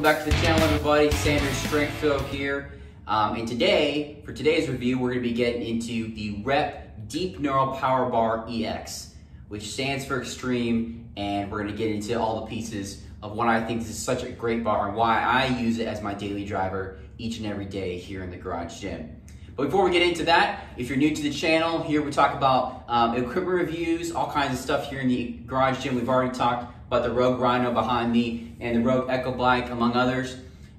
Welcome back to the channel, everybody. Sanders Strength Show here. Um, and today, for today's review, we're going to be getting into the Rep Deep Knurl Power Bar EX, which stands for Extreme, and we're going to get into all the pieces of why I think this is such a great bar and why I use it as my daily driver each and every day here in the garage gym. But before we get into that, if you're new to the channel, here we talk about um, equipment reviews, all kinds of stuff here in the garage gym. We've already talked about the Rogue Rhino behind me and the Rogue Echo Bike, among others.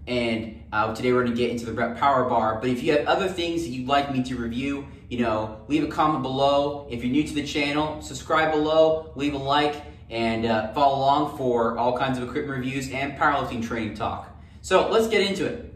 And uh, today we're gonna get into the Rep Power Bar. But if you have other things that you'd like me to review, you know, leave a comment below. If you're new to the channel, subscribe below, leave a like, and uh, follow along for all kinds of equipment reviews and powerlifting training talk. So let's get into it.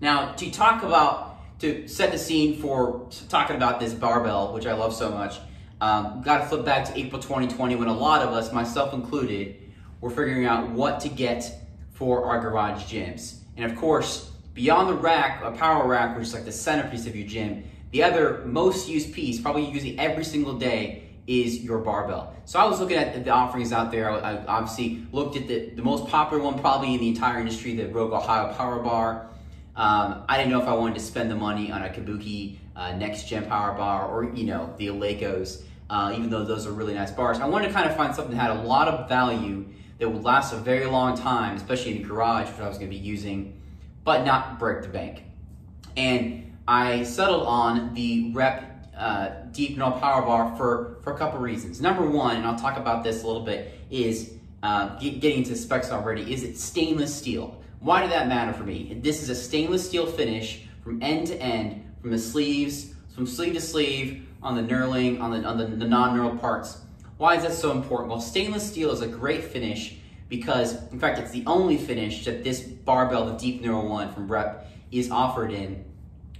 Now, to talk about, to set the scene for talking about this barbell, which I love so much, um, got to flip back to April 2020 when a lot of us, myself included, we're figuring out what to get for our garage gyms. And of course, beyond the rack, a power rack, which is like the centerpiece of your gym, the other most used piece, probably using every single day, is your barbell. So I was looking at the offerings out there. I obviously looked at the, the most popular one probably in the entire industry, the Rogue Ohio Power Bar. Um, I didn't know if I wanted to spend the money on a Kabuki uh, Next Gen Power Bar or, you know, the Eleikos, uh, even though those are really nice bars. I wanted to kind of find something that had a lot of value that would last a very long time, especially in the garage, which I was going to be using, but not break the bank. And I settled on the Rep uh, Deep Knurl Power Bar for, for a couple reasons. Number one, and I'll talk about this a little bit, is uh, get, getting into specs already, is it stainless steel. Why did that matter for me? This is a stainless steel finish from end to end, from the sleeves, from sleeve to sleeve, on the knurling, on the, on the, the non-knurled parts, why is that so important? Well, stainless steel is a great finish because, in fact, it's the only finish that this barbell, the Deep Knurl one from Rep, is offered in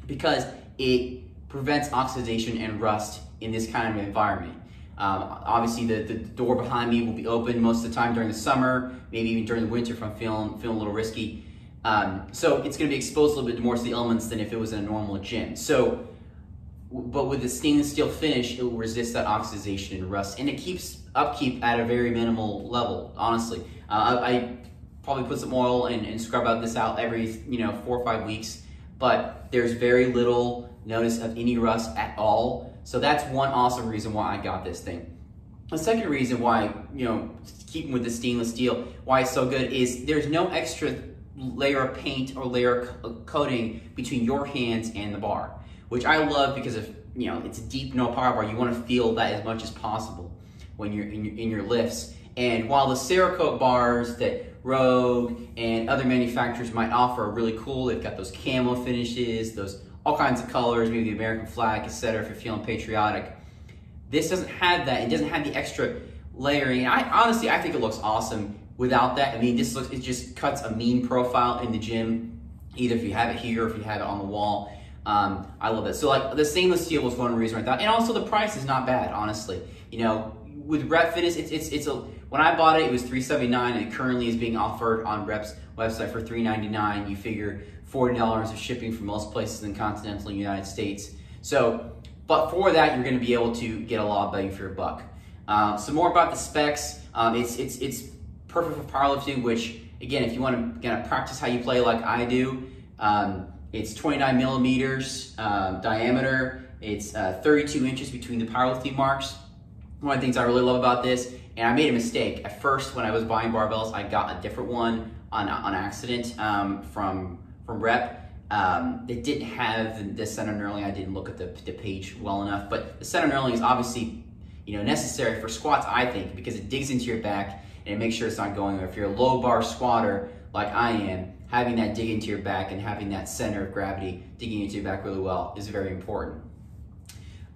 because it prevents oxidation and rust in this kind of environment. Um, obviously, the, the door behind me will be open most of the time during the summer, maybe even during the winter if I'm feeling, feeling a little risky. Um, so it's going to be exposed a little bit more to the elements than if it was in a normal gym. So but with the stainless steel finish, it will resist that oxidation and rust, and it keeps upkeep at a very minimal level. Honestly, uh, I, I, probably put some oil and, and, scrub out this out every you know four or five weeks, but there's very little notice of any rust at all. So that's one awesome reason why I got this thing. The second reason why you know keeping with the stainless steel, why it's so good is there's no extra layer of paint or layer of coating between your hands and the bar which I love because of you know it's a deep knurl power bar. You want to feel that as much as possible when you're in your, in your lifts. And while the Cerakote bars that Rogue and other manufacturers might offer are really cool, they've got those camo finishes, those all kinds of colors, maybe the American flag, etc. If you're feeling patriotic, this doesn't have that. It doesn't have the extra layering. I honestly, I think it looks awesome without that. I mean, this looks it just cuts a mean profile in the gym, either if you have it here or if you have it on the wall. Um, I love it. So like the stainless steel was one reason I thought, and also the price is not bad, honestly. You know, with Rep Fitness, it's it's it's a when I bought it, it was three seventy nine, and it currently is being offered on Rep's website for three ninety nine. You figure forty dollars of shipping from most places in the continental United States. So, but for that, you're going to be able to get a lot of value for your buck. Uh, some more about the specs. Um, it's it's it's perfect for powerlifting. Which again, if you want to kind of practice how you play like I do. Um, it's 29 millimeters um, diameter. It's uh, 32 inches between the powerlifting marks. One of the things I really love about this, and I made a mistake. At first, when I was buying barbells, I got a different one on, on accident um, from, from Rep. Um, it didn't have the, center knurling. I didn't look at the, the page well enough, but the center knurling is obviously you know, necessary for squats, I think, because it digs into your back and it makes sure it's not going there. If you're a low bar squatter like I am, having that dig into your back and having that center of gravity digging into your back really well is very important.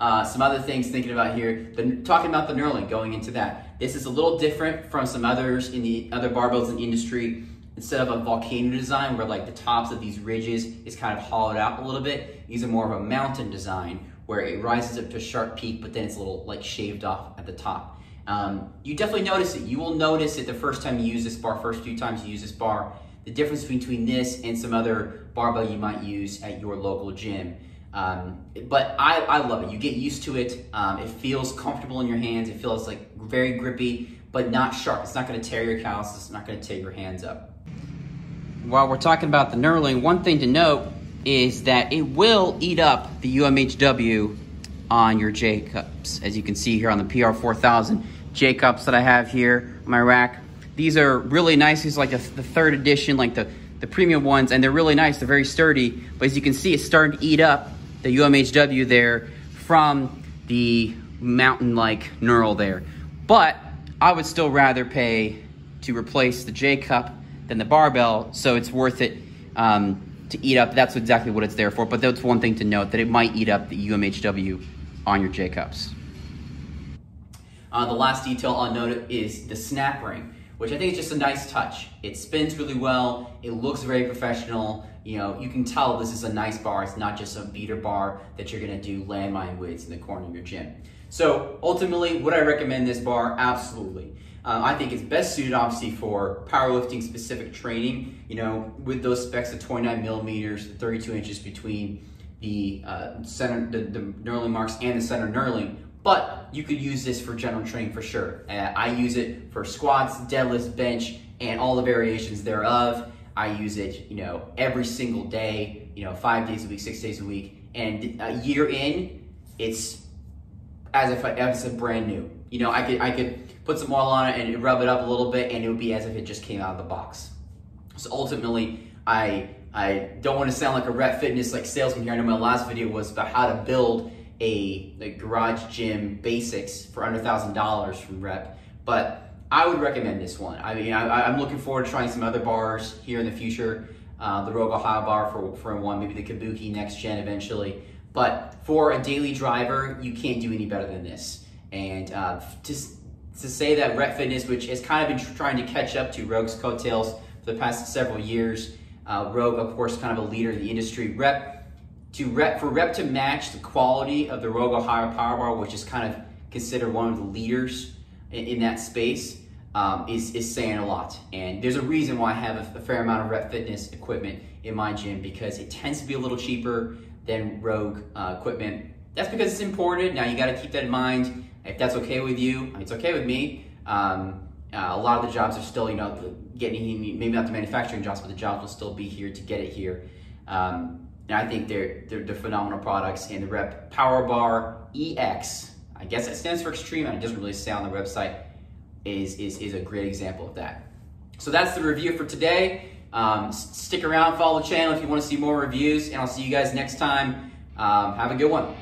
Uh, some other things thinking about here, the, talking about the knurling, going into that. This is a little different from some others in the other barbells in the industry. Instead of a volcano design where like the tops of these ridges is kind of hollowed out a little bit, these are more of a mountain design where it rises up to a sharp peak, but then it's a little like shaved off at the top. Um, you definitely notice it. You will notice it the first time you use this bar, first few times you use this bar, the difference between this and some other barbell you might use at your local gym. Um, but I, I love it. You get used to it. Um, it feels comfortable in your hands. It feels like very grippy, but not sharp. It's not going to tear your calluses. It's not going to tear your hands up. While we're talking about the knurling, one thing to note is that it will eat up the UMHW on your J cups. As you can see here on the PR4000 J cups that I have here on my rack. These are really nice. These are like the, the third edition, like the, the premium ones, and they're really nice. They're very sturdy. But as you can see, it's starting to eat up the UMHW there from the mountain-like knurl there. But I would still rather pay to replace the J cup than the barbell, so it's worth it um, to eat up. That's exactly what it's there for. But that's one thing to note that it might eat up the UMHW on your J cups. Uh, the last detail I'll note is the snap ring, which I think is just a nice touch. It spins really well. It looks very professional. You know, you can tell this is a nice bar. It's not just a beater bar that you're gonna do landmine weights in the corner of your gym. So ultimately, would I recommend this bar? Absolutely. Um, I think it's best suited obviously for powerlifting specific training, you know, with those specs of 29 millimeters, 32 inches between the uh, center, the, the knurling marks and the center knurling. But you could use this for general training for sure. Uh, I use it for squats, deadlifts, bench, and all the variations thereof. I use it, you know, every single day, you know, five days a week, six days a week. And a year in, it's as if I, brand new. You know, I could I could put some oil on it and rub it up a little bit, and it would be as if it just came out of the box. So ultimately, I I don't want to sound like a rep fitness like salesman here. I know my last video was about how to build a like garage gym basics for under thousand dollars from Rep, but I would recommend this one. I mean, I, am looking forward to trying some other bars here in the future. Uh, the Rogue Ohio bar for, for one, maybe the Kabuki next gen eventually. But for a daily driver, you can't do any better than this. And uh, to say that Rep Fitness, which has kind of been trying to catch up to Rogue's coattails for the past several years, uh, Rogue, of course, kind of a leader in the industry. Rep to rep for rep to match the quality of the Rogue Ohio Power Bar, which is kind of considered one of the leaders in, in that space, um, is is saying a lot. And there's a reason why I have a, a, fair amount of Rep Fitness equipment in my gym because it tends to be a little cheaper than Rogue uh, equipment. That's because it's imported. Now you got to keep that in mind. If that's okay with you, it's okay with me. Um, uh, a lot of the jobs are still, you know, getting maybe not the manufacturing jobs, but the jobs will still be here to get it here. Um, and I think they're, they're, they're phenomenal products. And the Rep Power Bar EX, I guess it stands for extreme, and it doesn't really say on the website, is, is, is a great example of that. So that's the review for today. Um, stick around, follow the channel if you want to see more reviews, and I'll see you guys next time. Um, have a good one.